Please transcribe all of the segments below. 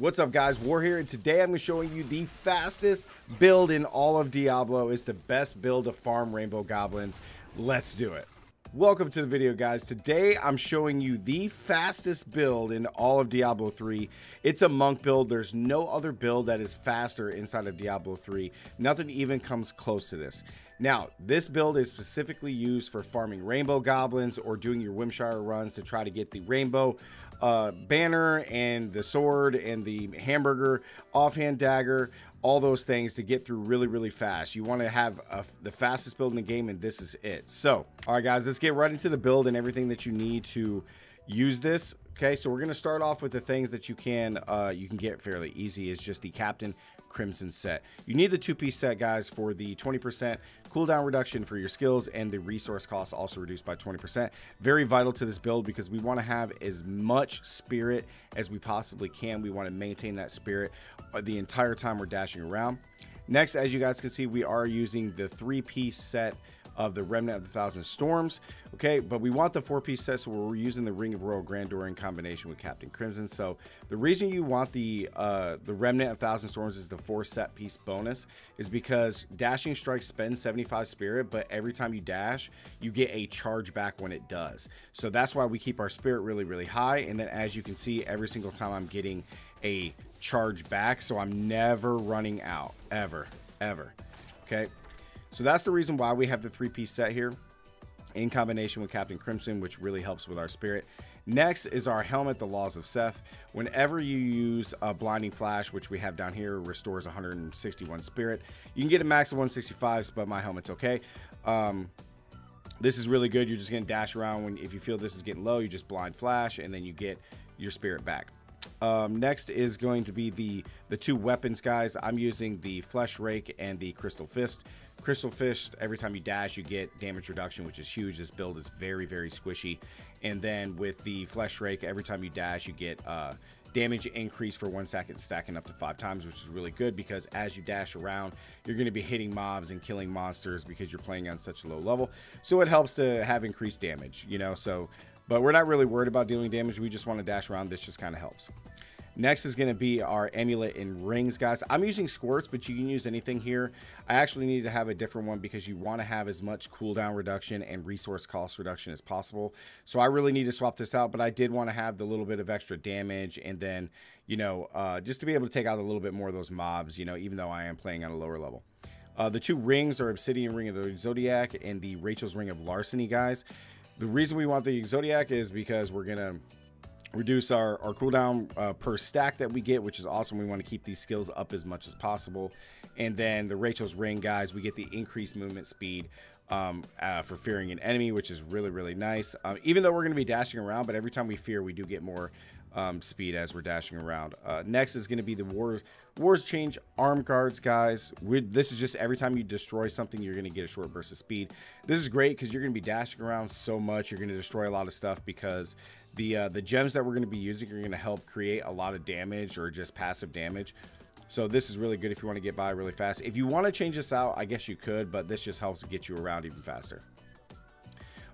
What's up guys, War here, and today I'm going to show you the fastest build in all of Diablo. It's the best build to farm Rainbow Goblins. Let's do it. Welcome to the video guys. Today I'm showing you the fastest build in all of Diablo 3. It's a monk build. There's no other build that is faster inside of Diablo 3. Nothing even comes close to this. Now, this build is specifically used for farming rainbow goblins or doing your Whimsyshire runs to try to get the rainbow uh, banner and the sword and the hamburger, offhand dagger, all those things to get through really, really fast. You want to have a, the fastest build in the game, and this is it. So, all right, guys, let's get right into the build and everything that you need to use this. Okay, so we're going to start off with the things that you can uh, you can get fairly easy. Is just the Captain Crimson set. You need the two-piece set, guys, for the 20% cooldown reduction for your skills and the resource cost also reduced by 20%. Very vital to this build because we want to have as much spirit as we possibly can. We want to maintain that spirit uh, the entire time we're dashing around. Next, as you guys can see, we are using the three-piece set of the Raiment of the Thousand Storms. Okay, but we want the four-piece set, so we're using the Ring of Royal Grandeur in combination with Captain Crimson. So the reason you want the uh, the Raiment of Thousand Storms is the four set piece bonus is because Dashing Strike spends 75 spirit, but every time you dash, you get a charge back when it does. So that's why we keep our spirit really, really high. And then as you can see, every single time I'm getting a charge back, so I'm never running out, ever, ever. Okay, so that's the reason why we have the three-piece set here in combination with Captain Crimson, which really helps with our spirit. Next is our helmet, the Laws of Seph. Whenever you use a Blinding Flash, which we have down here, restores 161 spirit. You can get a max of 165, but my helmet's okay. Um, this is really good. You're just to dash around. when If you feel this is getting low, you just Blind Flash, and then you get your spirit back. Um, next is going to be the, the two weapons, guys. I'm using the Flesh Rake and the Crystal Fist. Crystal Fist, every time you dash, you get damage reduction, which is huge. This build is very, very squishy. And then with the Flesh Rake, every time you dash, you get uh, damage increase for one second, stacking up to five times, which is really good because as you dash around, you're going to be hitting mobs and killing monsters because you're playing on such a low level. So it helps to have increased damage, you know, so but we're not really worried about dealing damage. We just want to dash around. This just kind of helps. Next is going to be our amulet and rings, guys. I'm using Squirt's, but you can use anything here. I actually need to have a different one because you want to have as much cooldown reduction and resource cost reduction as possible. So I really need to swap this out, but I did want to have the little bit of extra damage and then, you know, uh, just to be able to take out a little bit more of those mobs, you know, even though I am playing on a lower level. Uh, the two rings are Obsidian Ring of the Zodiac and the Rachel's Ring of Larceny, guys. The reason we want the Zodiac is because we're going to reduce our, our cooldown uh, per stack that we get, which is awesome. We want to keep these skills up as much as possible. And then the Rachel's Ring, guys, we get the increased movement speed um, uh, for fearing an enemy, which is really, really nice. Um, even though we're going to be dashing around, but every time we fear, we do get more um, speed as we're dashing around. Uh, next is going to be the Wars Warzechian Arm Guards, guys. We're, this is just every time you destroy something, you're going to get a short burst of speed. This is great because you're going to be dashing around so much. You're going to destroy a lot of stuff because the uh, the gems that we're going to be using are going to help create a lot of damage or just passive damage. So this is really good if you want to get by really fast. If you want to change this out, I guess you could, but this just helps get you around even faster.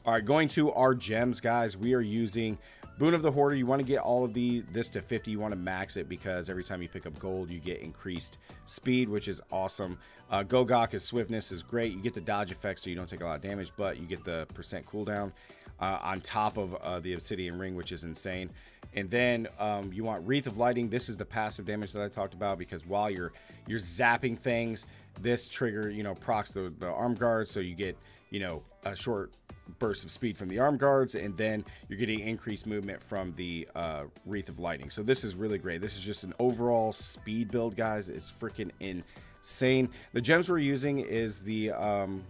All right, going to our gems, guys. We are using Boon of the Hoarder, you want to get all of the this to 50. You want to max it because every time you pick up gold, you get increased speed, which is awesome. Uh, Gogok, swiftness is great. You get the dodge effect, so you don't take a lot of damage, but you get the percent cooldown uh, on top of uh, the Obsidian Ring, which is insane. And then um, you want Wreath of Lightning. This is the passive damage that I talked about because while you're you're zapping things, this trigger you know procs the, the arm guard, so you get you know a short burst of speed from the arm guards, and then you're getting increased movement from the uh, Wreath of Lightning. So this is really great. This is just an overall speed build, guys. It's freaking insane. The gems we're using is the um,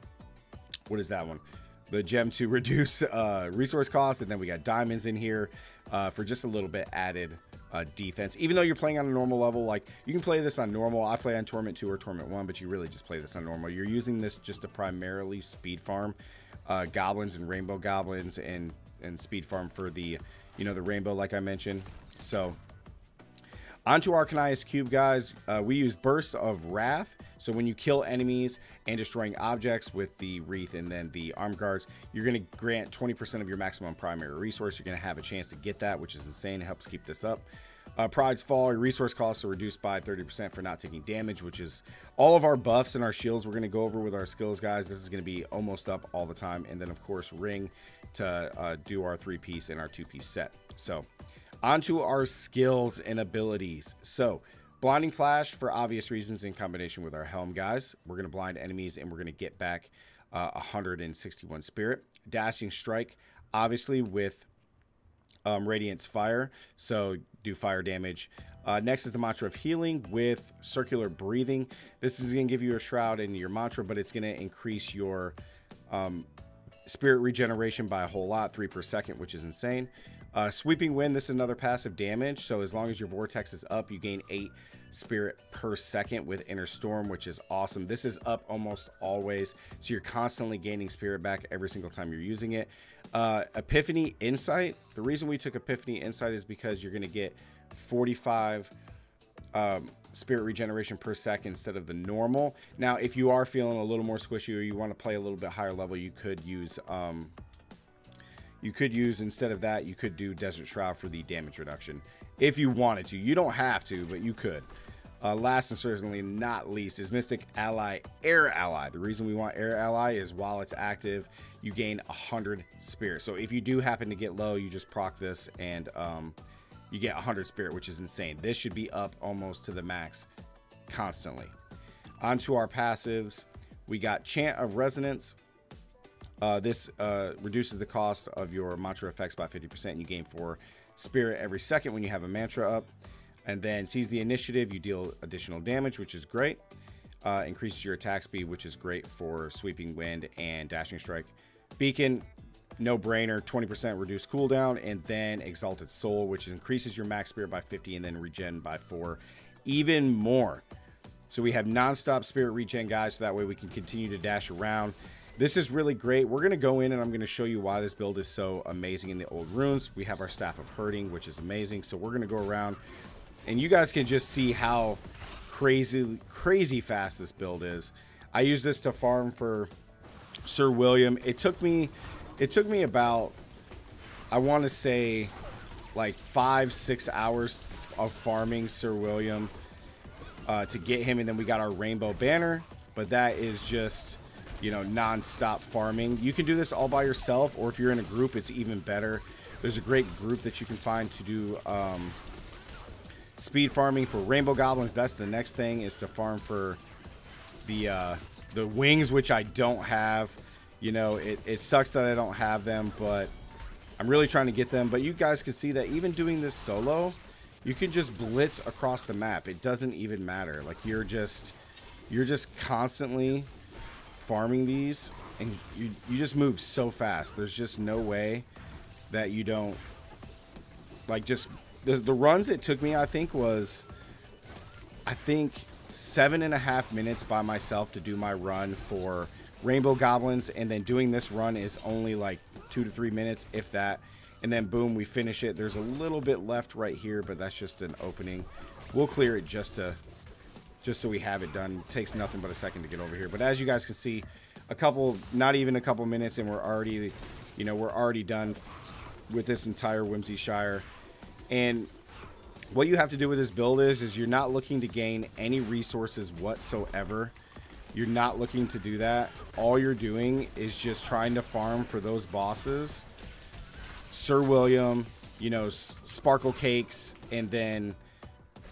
what is that one? The gem to reduce uh, resource costs, and then we got diamonds in here uh, for just a little bit added uh, defense. Even though you're playing on a normal level, like you can play this on normal. I play on Torment 2 or Torment 1, but you really just play this on normal. You're using this just to primarily speed farm uh, goblins and rainbow goblins and and speed farm for the you know the rainbow like I mentioned. So onto Kanai's Cube, guys. Uh, we use Burst of Wrath. So when you kill enemies and destroying objects with the Wreath and then the Arm Guards, you're going to grant 20% of your maximum primary resource. You're going to have a chance to get that, which is insane. It helps keep this up. Uh, Pride's fall, your resource costs are reduced by 30% for not taking damage, which is all of our buffs and our shields we're going to go over with our skills, guys. This is going to be almost up all the time. And then, of course, Ring to uh, do our three-piece and our two-piece set. So, onto our skills and abilities. So, Blinding Flash, for obvious reasons, in combination with our Helm, guys. We're going to blind enemies, and we're going to get back uh, 161 Spirit. Dashing Strike, obviously, with um, Radiance Fire, so do fire damage. Uh, next is the Mantra of Healing with Circular Breathing. This is going to give you a Shroud in your Mantra, but it's going to increase your um, Spirit Regeneration by a whole lot, 3 per second, which is insane. Uh, sweeping Wind, this is another passive damage, so as long as your Vortex is up, you gain 8 spirit per second with Inner Storm, which is awesome. This is up almost always, so you're constantly gaining spirit back every single time you're using it. Uh, Epiphany Insight. The reason we took Epiphany Insight is because you're going to get 45 um, spirit regeneration per second instead of the normal. Now, if you are feeling a little more squishy or you want to play a little bit higher level, you could use um, you could use instead of that, you could do Desert Shroud for the damage reduction if you wanted to. You don't have to, but you could. Uh, last and certainly not least is Mystic Ally Air Ally. The reason we want Air Ally is while it's active, you gain 100 spirit. So if you do happen to get low, you just proc this and um, you get 100 spirit, which is insane. This should be up almost to the max constantly. Onto our passives, we got Chant of Resonance. Uh, this uh, reduces the cost of your mantra effects by 50%. You gain 4 spirit every second when you have a mantra up and then seize the initiative. You deal additional damage, which is great. Uh, increases your attack speed, which is great for sweeping wind and dashing strike. Beacon, no brainer, 20% reduced cooldown, and then exalted soul, which increases your max spirit by 50 and then regen by 4 even more. So we have non-stop spirit regen, guys, so that way we can continue to dash around. This is really great. We're going to go in and I'm going to show you why this build is so amazing in the old runes. We have our Staff of Herding, which is amazing. So we're going to go around and you guys can just see how crazy, crazy fast this build is. I use this to farm for Sir William. It took me, it took me about, I want to say, like five, six hours of farming Sir William uh, to get him, and then we got our Rainbow Banner. But that is just, you know, non-stop farming. You can do this all by yourself, or if you're in a group, it's even better. There's a great group that you can find to do um, speed farming for rainbow goblins. That's the next thing is to farm for the uh, the wings, which I don't have. You know, it, it sucks that I don't have them, but I'm really trying to get them. But you guys can see that even doing this solo, you can just blitz across the map. It doesn't even matter. Like you're just you're just constantly farming these and you you just move so fast. There's just no way that you don't like just the, the runs it took me, I think, was I think seven and a half minutes by myself to do my run for Rainbow Goblins, and then doing this run is only like two to three minutes, if that. And then boom, we finish it. There's a little bit left right here, but that's just an opening. We'll clear it just to just so we have it done. It takes nothing but a second to get over here. But as you guys can see, a couple, not even a couple minutes, and we're already, you know, we're already done with this entire Whimsyshire. And what you have to do with this build is, is you're not looking to gain any resources whatsoever. You're not looking to do that. All you're doing is just trying to farm for those bosses. Sir William, you know, Sparkle Cakes, and then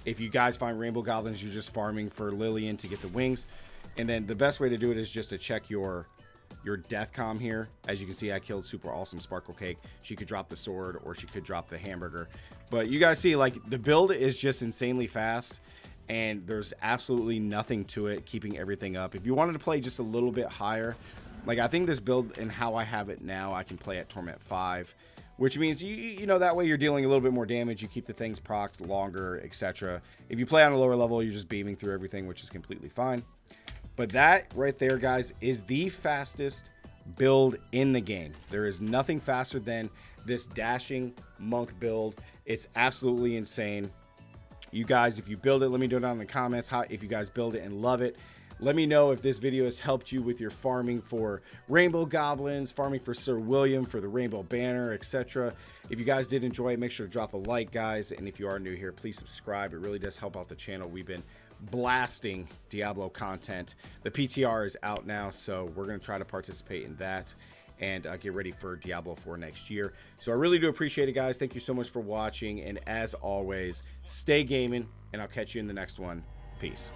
if you guys find Rainbow Goblins, you're just farming for Lillian to get the wings. And then the best way to do it is just to check your your death com here. As you can see, I killed super awesome Sparkle Cake. She could drop the sword or she could drop the hamburger. But you guys see, like, the build is just insanely fast and there's absolutely nothing to it keeping everything up. If you wanted to play just a little bit higher, like I think this build and how I have it now, I can play at Torment 5, which means you you know that way you're dealing a little bit more damage, you keep the things procced longer, etc. If you play on a lower level, you're just beaming through everything, which is completely fine. But that right there, guys, is the fastest build in the game. There is nothing faster than this dashing monk build. It's absolutely insane. You guys, if you build it, let me know down in the comments how if you guys build it and love it. Let me know if this video has helped you with your farming for Rainbow Goblins, farming for Sir William, for the Rainbow Banner, etc. If you guys did enjoy it, make sure to drop a like, guys. And if you are new here, please subscribe. It really does help out the channel. We've been blasting Diablo content. The PTR is out now, so we're going to try to participate in that and uh, get ready for Diablo 4 next year. So I really do appreciate it, guys. Thank you so much for watching. And as always, stay gaming, and I'll catch you in the next one. Peace.